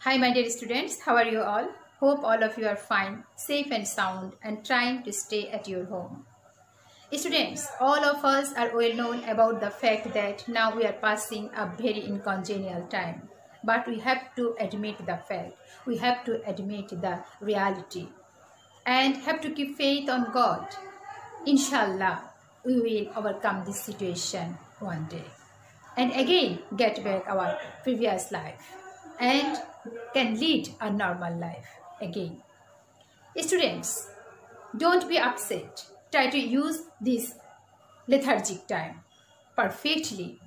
Hi, my dear students. How are you all? Hope all of you are fine, safe and sound, and trying to stay at your home. Students, all of us are well known about the fact that now we are passing a very incongenial time. But we have to admit the fact. We have to admit the reality. And have to keep faith on God. Inshallah, we will overcome this situation one day. And again, get back our previous life. And can lead a normal life again. Students, don't be upset. Try to use this lethargic time perfectly.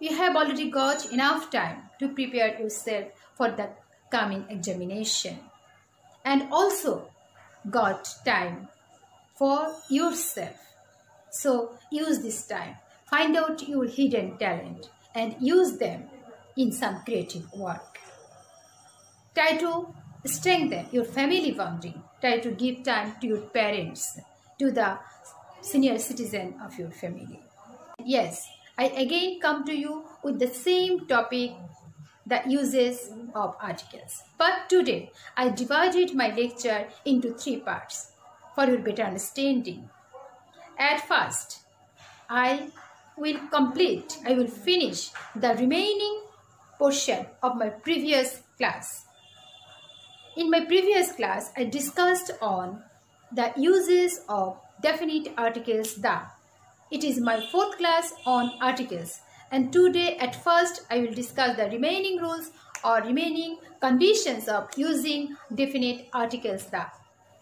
You have already got enough time to prepare yourself for the coming examination and also got time for yourself. So use this time. Find out your hidden talent and use them in some creative work. Try to strengthen your family bonding. Try to give time to your parents, to the senior citizen of your family. Yes, I again come to you with the same topic, the uses of articles. But today, I divided my lecture into three parts for your better understanding. At first, I will complete, I will finish the remaining portion of my previous class. In my previous class, I discussed on the uses of definite articles the. It is my fourth class on articles and today at first I will discuss the remaining rules or remaining conditions of using definite articles the.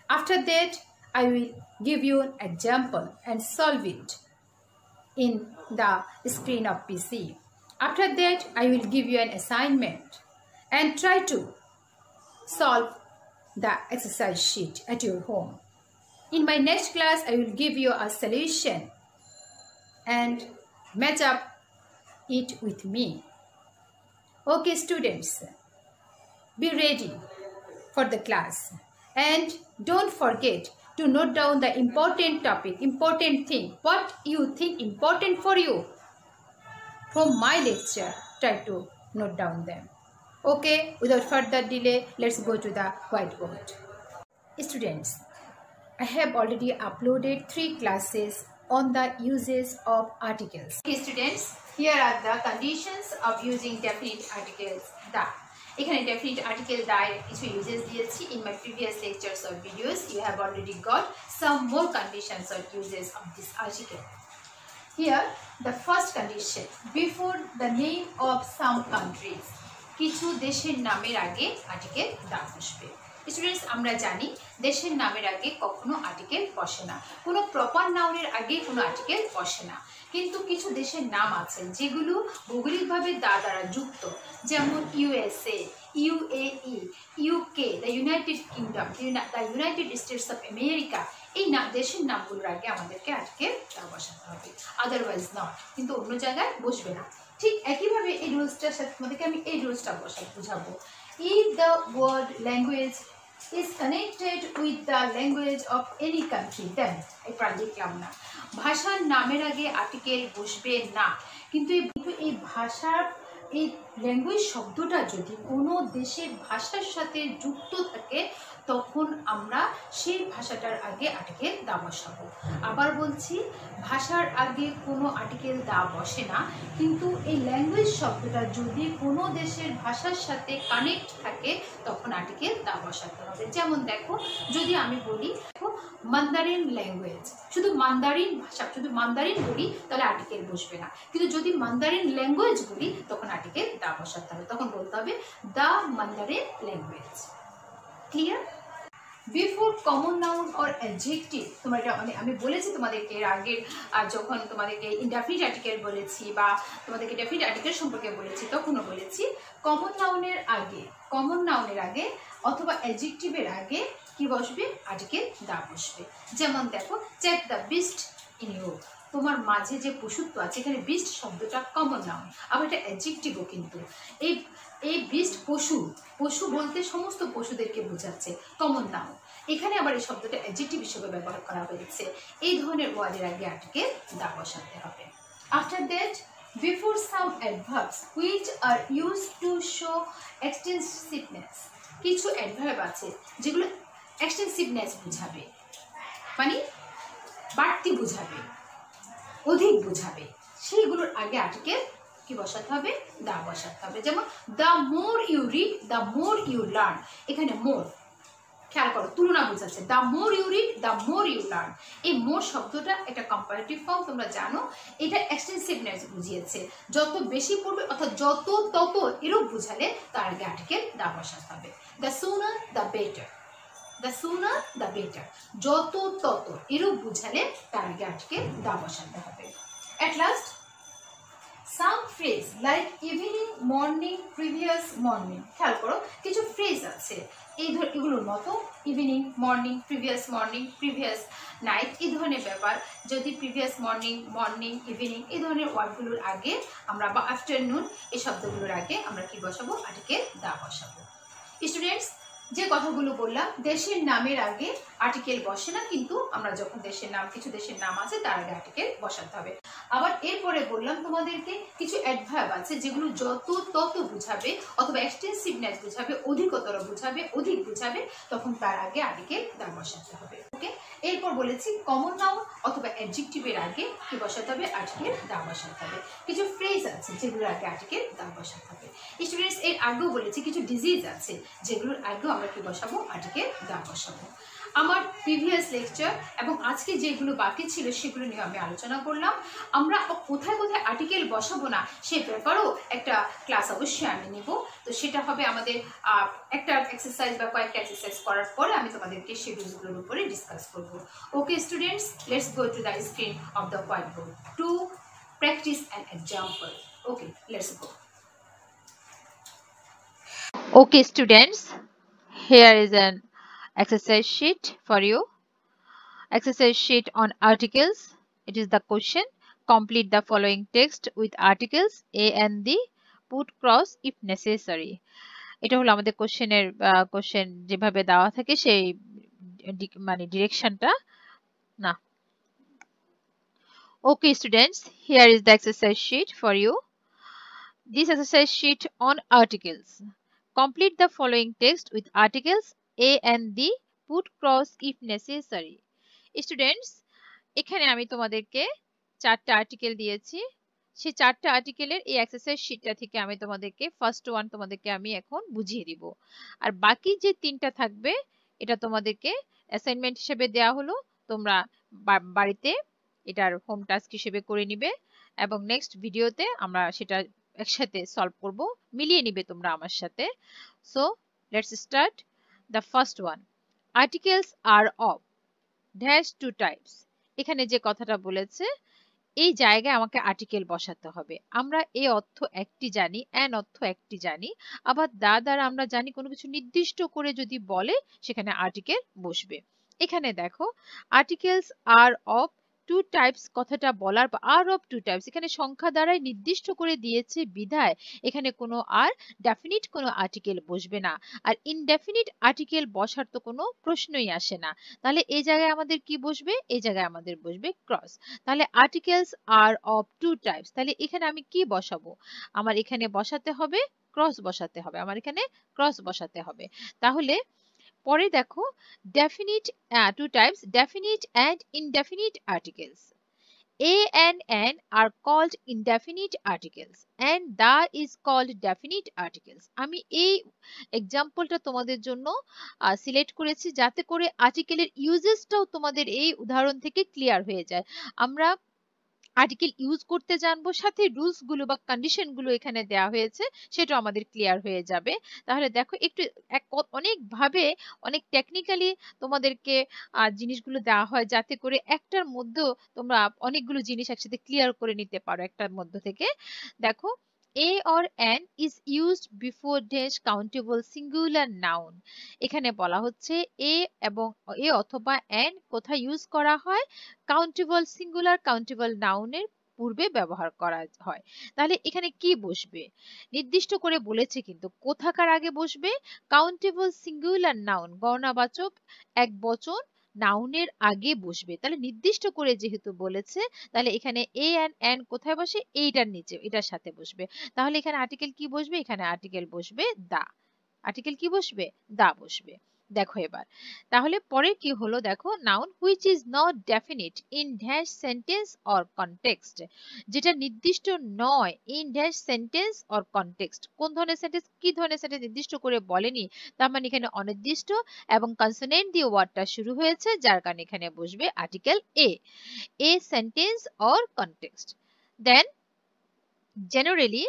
After that, I will give you an example and solve it in the screen of PC. After that, I will give you an assignment and try to solve the exercise sheet at your home. In my next class, I will give you a solution and match up it with me. Okay, students, be ready for the class and don't forget to note down the important topic, important thing, what you think important for you. From my lecture, try to note down them. Okay, without further delay, let's go to the whiteboard. Students, I have already uploaded three classes on the uses of articles. Okay, students, here are the conditions of using definite articles. The এখানে definite article দায়ের কিছু uses দিয়েছি in my previous lectures or videos you have already got some more conditions or uses of this article Here, the first condition, before the name of some countries, কিছু দেশের নামের আগে article দা বসবে। Students আমরা জানি দেশের নামের আগে কখনো আর্টিকেল বসে না। কোনো প্রপার নাউনের আগে কোনো আর্টিকেল বসে না। কিন্তু কিছু দেশের নাম আছে যেগুলো ভৌগোলিকভাবে দা দ্বারা যুক্ত। যেমন USA UAE UK the United Kingdom the United States of America. এই না, দেশের নামগুলোর আগে আমাদেরকে আজকে বসাতে হবে। আদারওয়াইজ নট কিন্তু অন্য জায়গায় বসবে না। ঠিক একইভাবে এই রুলসটার সাথে তোমাদেরকে আমি এই রুলসটা বসাই, বুঝাবো। If the word language is connected with the language of any country. Then এবার লিখলাম না ভাষার নামের আগে আর্টিকেল বসবে না। কিন্তু এই ভাষার এই ল্যাঙ্গুয়েজ শব্দটা যদি কোনো দেশের ভাষার সাথে যুক্ত থাকে তখন আমরা সেই ভাষাটার আগে আর্টিকেল দা বসাবো। আবার বলছি, ভাষার আগে কোনো আর্টিকেল দা বসে না, কিন্তু এই ল্যাঙ্গুয়েজ শব্দটা যদি কোনো দেশের ভাষার সাথে কানেক্ট থাকে, তখন আর্টিকেল দা বসাতে হবে। যেমন দেখো, যদি আমি বলি, দেখো মান্দারিন ল্যাঙ্গুয়েজ শুধু মান্দারিন ভাষা, শুধু মান্দারিন বলি, তাহলে আর্টিকেল বসবে না। কিন্তু যদি মান্দারিন ল্যাঙ্গুয়েজ বলি, তখন আর্টিকেল দা বসাতে হবে। তখন বলতে হবে the Mandarin language clear before common noun or adjective তোমার এটা আমি বলেছি তোমাদেরকে এর আগের যখন তোমাদেরকে ইন্ডাফিট আর্টিকেল বলেছি বা তোমাদেরকে ডেফিট আর্টিকেল সম্পর্কে বলেছি, তখনও বলেছি কমন নাউনের আগে কমন নাউনের আগে অথবা অ্যাডজেক্টিভের আগে কি বসবে? আর্টিকেল দা বসবে। যেমন দেখো check the beast in you তোমার মাঝে যে পশুত্ব আছে, এখানে বিস্ট শব্দটা কমন নাউন আবার এটা অ্যাডজেক্টিভও কিন্তু। এই এই বিস্ট পশু পশু বলতে সমস্ত পশুদেরকে বোঝাচ্ছে কমন নাউন এখানে আবার এই শব্দটা অ্যাডজেক্টিভ হিসেবে ব্যবহার করা হয়েছে। এই ধরনের ওয়ার্ডের আগে আটকে দা বসাতে হবে। After that before some adverbs which are used to show extensiveness, কিছু অ্যাডভার্ব আছে যেগুলো এক্সটেন্সিভনেস বোঝাবে। মানে বাড়তি বোঝাবে। অধিক বোঝাবে। সেইগুলোর আগে আর্টিকেল কি বসাতে হবে? দা বসাতে হবে। যেমন the more you read the more you learn এখানে মোর খেয়াল করো, তুলনা বোঝাচ্ছে। The more you read the more you learn এই মোর শব্দটা একটা কম্পারেটিভ ফর্ম তোমরা জানো। এটা এক্সটেন্সিভনেস বুঝিয়েছে। যত বেশি পড়বে, অর্থাৎ যত তত এরূপ বুঝালে তার আগে আর্টিকেল দা বসাতে হবে। The sooner the better the sooner the better যত তত এরূপ বুঝালে তার আগে আর্টিকেল দা বসাতে হবে। At last some phrase like evening morning previous morning খেয়াল করো, কিছু ফ্রেজ আছে। এই ধর, এগুলোর মতো evening morning previous morning previous night এই ধরনের ব্যাপার। যদি প্রিভিয়াস মর্নিং মর্নিং ইভিনিং এই ধরনের ওয়ার্ডগুলোর আগে আমরা বা আফটারনুন এই শব্দগুলোর আগে আমরা কি বসাবো? আর্টিকেল দা বসাবো। স্টুডেন্টস যে কথাগুলো বললাম, দেশের নামের আগে আর্টিকেল বসে না, কিন্তু আমরা যখন দেশের নাম, কিছু দেশের নাম আছে, তার আগে আর্টিকেল বসাতে হবে। আবার এরপরে বললাম, তোমাদেরকে কিছু অ্যাডভার্ব আছে, যেগুলো যত তত বুঝাবে, অথবা এক্সটেন্সিভনেস বুঝাবে, অধিকতর বুঝাবে, অধিক বুঝাবে, তখন তার আগে আর্টিকেল দা বসাতে হবে। ওকে এরপর বলেছি কমন নাউন অথবা অ্যাডজেক্টিভের আগে কি বসাতে হবে? আর্টিকেল দা বসাতে হবে। কিছু আছে যেগুলোর আগে আর্টিকেল দা বসাতে হবে। স্টুডেন্টস এর আগেও বলেছি, কিছু ডিজিজ আছে, যেগুলোর আগেও আমরা কি বসাবো আর্টিকেল দা বসাবো। আমার প্রিভিয়াস লেকচার এবং আজকে যেগুলো বাকি ছিল, সেগুলো নিয়ে আমি আলোচনা করলাম। আমরা কোথায় কোথায় আর্টিকেল বসাবো না সে ব্যাপারেও একটা ক্লাস অবশ্যই আমি নিব। তো সেটা হবে আমাদের একটা এক্সারসাইজ বা কয়েকটা এক্সারসাইজ করার পরে আমি তোমাদেরকে শিডিউলসগুলোর উপরে ডিসকাস করব। Okay students let's go to the screen of the white board to practice an example okay let's go Okay students, here is an exercise sheet for you. Exercise sheet on articles. It is the question. Complete the following text with articles A and the put cross if necessary. এটা হলো আমাদের কোশ্চেনের question যেভাবে দেওয়া থাকে সেই মানে ডিরেকশনটা না Okay students, here is the exercise sheet for you. This exercise sheet on articles. Complete the following text with articles A and the put cross if necessary. Students, এখানে আমি তোমাদেরকে চারটা আর্টিকেল দিয়েছি সেই চারটা আর্টিকেলের এই এক্সারসাইজ শিটটা থেকে আমি তোমাদেরকে ফার্স্ট ওয়ান তোমাদেরকে আমি এখন বুঝিয়ে দিব আর বাকি যে তিনটা থাকবে এটা তোমাদেরকে অ্যাসাইনমেন্ট হিসেবে দেয়া হলো তোমরা বাড়িতে এটার হোম টাস্ক হিসেবে করে নিবে এবং নেক্সট ভিডিওতে আমরা সেটা একসাথে সলভ করব, মিলিয়ে নিবে তোমরা আমার সাথে। So let's start the first one articles are of dash two types এখানে যে কথাটা বলেছে, এই জায়গায় আমাকে আর্টিকেল বসাতে হবে। আমরা এ অর্থ একটি জানি অ্যান অর্থ একটি জানি, আবার দা দ্বারা আমরা জানি কোনো কিছু নির্দিষ্ট করে যদি বলে, সেখানে আর্টিকেল বসবে। এখানে দেখো articles are of two types কথাটা বলার আর অফ টু টাইপস এখানে সংখ্যা দ্বারাই নির্দিষ্ট করে দিয়েছে বিধায় এখানে কোনো আর ডেফিনিট কোনো আর্টিকেল বসবে না। আর ইনডেফিনিট আর্টিকেল বসার তো কোনো প্রশ্নই আসে না। তাহলে এই জায়গায় আমাদের কি বসবে? এই জায়গায় আমাদের বসবে ক্রস তাহলে articles are of two types তাহলে এখানে আমি কি বসাবো? আমার এখানে বসাতে হবে ক্রস বসাতে হবে। আমার এখানে ক্রস বসাতে হবে। তাহলে পরে দেখো definite two types definite and indefinite articles a and an are called indefinite articles and the is called definite articles আমি এই এক্সাম্পলটা তোমাদের জন্য সিলেক্ট করেছি যাতে করে আর্টিকেলের ইউজেসটাও তোমাদের এই উদাহরণ থেকে ক্লিয়ার হয়ে যায়। আমরা আর্টিকেল ইউজ করতে জানব, সাথে রুলসগুলো বা কন্ডিশনগুলো এখানে দেওয়া হয়েছে সেটা আমাদের ক্লিয়ার হয়ে যাবে। তাহলে দেখো, একটু অনেক ভাবে অনেক টেকনিক্যালি তোমাদেরকে জিনিসগুলো দেওয়া হয় যাতে করে একটার মধ্যে তোমরা অনেকগুলো জিনিস একসাথে ক্লিয়ার করে নিতে পারো, একটার মধ্যে থেকে। দেখো a or an is used before dash countable singular noun. এখানে বলা হচ্ছে a এবং a অথবা an কোথায় ইউজ করা হয়? কাউন্টেবল সিঙ্গুলার কাউন্টেবল নাউনের পূর্বে ব্যবহার করা হয়। তাহলে এখানে কি বসবে? নির্দিষ্ট করে বলেছে কিন্তু কোথাকার আগে বসবে? কাউন্টেবল সিঙ্গুলার নাউন গণনাবাচক, এক বচন নাউনের আগে বসবে। তাহলে নির্দিষ্ট করে যেহেতু বলেছে, তাহলে এখানে এ অ্যান্ড অ্যান্ড কোথায় বসে? এইটার নিচে, এটার সাথে বসবে। তাহলে এখানে আর্টিকেল কি বসবে? এখানে আর্টিকেল বসবে দা আর্টিকেল কি বসবে? দা বসবে। দেখো এবার। তাহলে পরে কি হলো দেখো? Noun which is not definite in dash sentence or context যেটা নির্দিষ্ট নয় in dash sentence or context কোন ধরনের সেন্টেন্স কি ধরনের সেন্টেন্স নির্দিষ্ট করে বলেনি? তার মানে এখানে অনির্দিষ্ট এবং কনসোনেন্ট দিয়ে ওয়ার্ডটা শুরু হয়েছে, যার কারণে এখানে বসবে article a a sentence or context then generally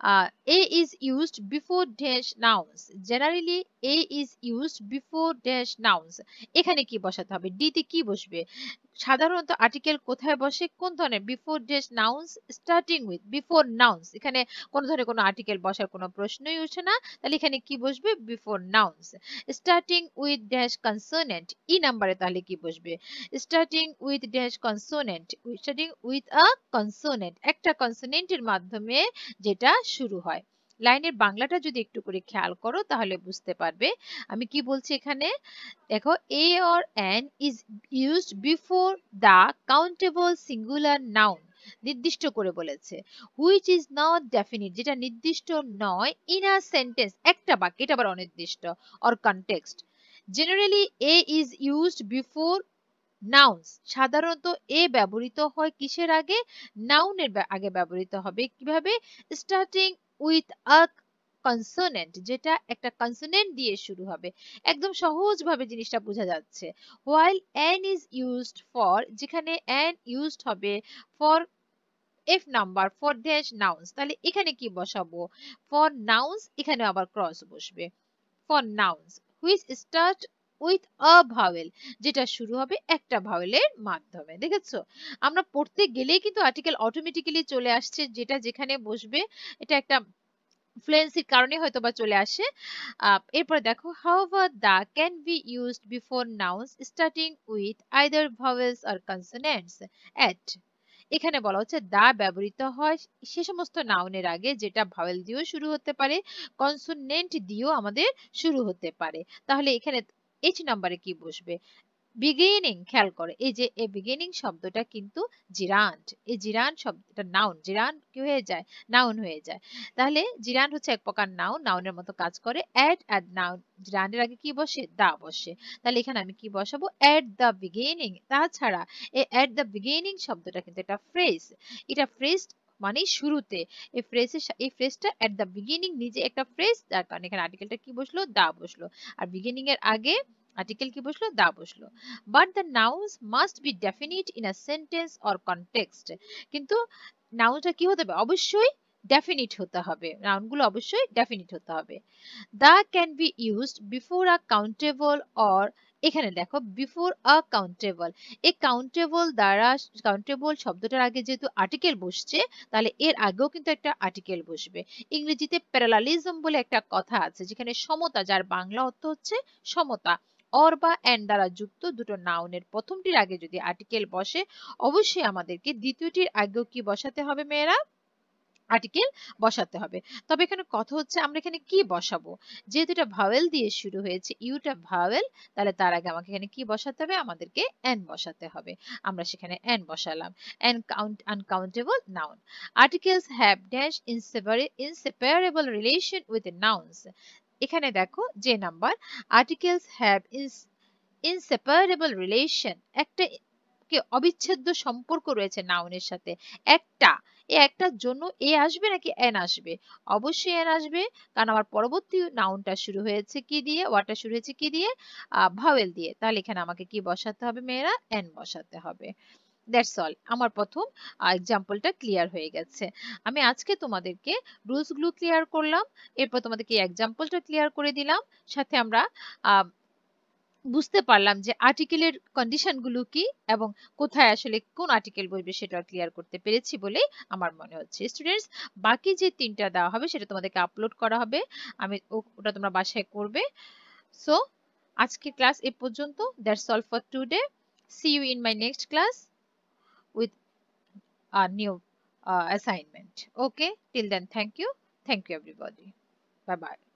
uh, A is used before dash nouns. Generally, A is used before dash nouns. এখানে কি বসাতে হবে D তে কি বসবে সাধারণত আর্টিকেল কোথায় বসে? কোন ধরনের? Before dash nouns starting with before nouns এখানে কোন ধরনের কোনো আর্টিকেল বসার কোনো প্রশ্নই উঠে না। তাহলে এখানে কি বসবে? Before nouns starting with dash consonant ই নাম্বারে তাহলে কি বসবে? Starting with dash consonant starting with a consonant একটা কনসোনেন্টের মাধ্যমে যেটা শুরু হয়। লাইনের বাংলাটা যদি একটু করে খেয়াল করো, তাহলে বুঝতে পারবে। আমি কি বলছি এখানে? দেখো a or an is used before the countable singular noun নির্দিষ্ট করে বলেছে হুইচ ইজ নট ডেফিনিট যেটা নির্দিষ্ট নয় ইন আ সেন্টেন্স একটা বাক্য, এটা আবার অনির্দিষ্ট or context generally a is used before nouns সাধারণত এ ব্যবহৃত হয় কিসের আগে? নাউনের আগে ব্যবহৃত হবে। কীভাবে? স্টার্টিং উইথ আ কনসোনেন্ট যেটা একটা কনসোনেন্ট দিয়ে শুরু হবে। একদম সহজভাবে জিনিসটা বোঝা যাচ্ছে। While an is used for যেখানে অ্যান ইউজড হবে for F number for dash nouns তাহলে এখানে কি বসাবো? ফর নাউন্স এখানে আবার ক্রস বসবে। For nouns which start with a vowel যেটা শুরু হবে একটা ভাওয়েলের মাধ্যমে, দেখেছ? আমরা পড়তে গেলেই কিন্তু আর্টিকেল অটোমেটিক্যালি চলে আসছে, যেটা যেখানে বসবে, এটা একটা ফ্লুয়েন্সির কারণে হয়তো বা চলে আসে। এরপর দেখো however the can be used before nouns starting with either vowels or consonants at এখানে বলা হচ্ছে দা ব্যবহৃত হয় সে সমস্ত নাউনের আগে, যেটা ভাওয়েল দিয়েও শুরু হতে পারে কনসোনেন্ট দিয়েও আমাদের শুরু হতে পারে। তাহলে এখানে এইচ নাম্বারে কি বসবে? বিগিনিং খেয়াল করে, এই যে এ বিগিনিং শব্দটা কিন্তু জিরান্ট। এই জিরান্ট শব্দটা নাউন জিরান্ট কি হয়ে যায়? নাউন হয়ে যায়। তাহলে জিরান্ট হচ্ছে এক প্রকার নাউন নাউনের মতো কাজ করে। অ্যাড অ্যাড নাউন জিরান্টের আগে কি বসে? দা বসে। তাহলে এখানে আমি কি বসাবো? অ্যাট দ্য বিগিনিং তাছাড়া এই অ্যাট দ্য বিগিনিং শব্দটা কিন্তু একটা ফ্রেজ এটা ফ্রেজ মানে শুরুতে। এই ফ্রেজের এই ফ্রেজটা এট দ্য বিগিনিং নিজে একটা ফ্রেজ যার কারণে এখানে আর্টিকেলটা কি বসল? দা বসল। আর বিগিনিং এর আগে আর্টিকেল কি বসল? দা বসল। But the nouns must be definite in a sentence or context কিন্তু নাউনটা কি হতে হবে? অবশ্যই ডেফিনিট হতে হবে। নাউনগুলো অবশ্যই ডেফিনিট হতে হবে। The can be used before a countable or এখানে দেখো বিফোর আ কাউন্টেবল এই কাউন্টেবল দ্বারা কাউন্টেবল শব্দটার আগে যেহেতু আর্টিকেল বসছে, তাহলে এর আগেও কিন্তু একটা আর্টিকেল বসবে। ইংরেজিতে প্যারালালিজম বলে একটা কথা আছে, যেখানে সমতা, যার বাংলা অর্থ হচ্ছে সমতা অর বা অ্যান্ড দ্বারা যুক্ত দুটো নাউনের প্রথমটির আগে যদি আর্টিকেল বসে, অবশ্যই আমাদেরকে দ্বিতীয়টির আগেও কি বসাতে হবে মেয়েরা? আর্টিকেল বসাতে হবে। তবে এখানে কথা হচ্ছে আমরা এখানে কি বসাবো? যেহেতু এটা ভাওয়েল দিয়ে শুরু হয়েছে ইউটা ভাওয়েল তাহলে তার আগে আমাকে এখানে কি বসাতে হবে? আমাদেরকে এন বসাতে হবে। আমরা সেখানে এন বসালাম। An count uncountable noun articles have dash inseparable relation with nouns এখানে দেখো যে number articles have inseparable relation একটা অবিচ্ছেদ্য সম্পর্ক রয়েছে নাউনের সাথে। একটা এ একটার জন্য এ আসবে নাকি এন আসবে? অবশ্যই এন আসবে, কারণ আমার পরবর্তী নাউনটা শুরু হয়েছে কি দিয়ে ওয়ার্ডটা শুরু হয়েছে কি দিয়ে? ভাওয়েল দিয়ে। তাহলে এখানে আমাকে কি বসাতে হবে মেয়েরা? এন বসাতে হবে। দ্যাটস অল আমার প্রথম এক্সাম্পলটা ক্লিয়ার হয়ে গেছে। আমি আজকে তোমাদেরকে রুলসগুলো ক্লিয়ার করলাম, এরপর তোমাদেরকে এক্সাম্পলটা ক্লিয়ার করে দিলাম। সাথে আমরা বুঝতে পারলাম যে আর্টিকেলের কন্ডিশনগুলো কি এবং কোথায় আসলে কোন আর্টিকেল বলবে সেটা ক্লিয়ার করতে পেরেছি বলেই আমার মনে হচ্ছে। স্টুডেন্টস বাকি যে তিনটা দেওয়া হবে সেটা তোমাদেরকে আপলোড করা হবে। আমি ওটা তোমরা বাসায় করবে। সো আজকে ক্লাস এ পর্যন্ত। That's all for today see you in my next class with a new uh, okay okay? Till thank you you. Thank you bye bye